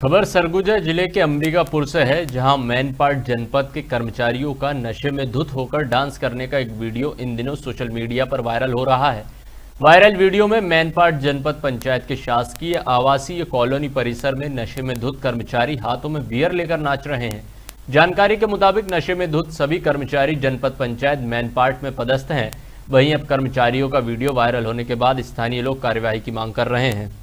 खबर सरगुजा ज़िले के अंबिकापुर से है, जहाँ मैनपाट जनपद के कर्मचारियों का नशे में धुत होकर डांस करने का एक वीडियो इन दिनों सोशल मीडिया पर वायरल हो रहा है। वायरल वीडियो में मैनपाट जनपद पंचायत के शासकीय आवासीय कॉलोनी परिसर में नशे में धुत कर्मचारी हाथों में बियर लेकर नाच रहे हैं। जानकारी के मुताबिक नशे में धुत सभी कर्मचारी जनपद पंचायत मैनपाट में पदस्थ हैं। वहीं अब कर्मचारियों का वीडियो वायरल होने के बाद स्थानीय लोग कार्यवाही की मांग कर रहे हैं।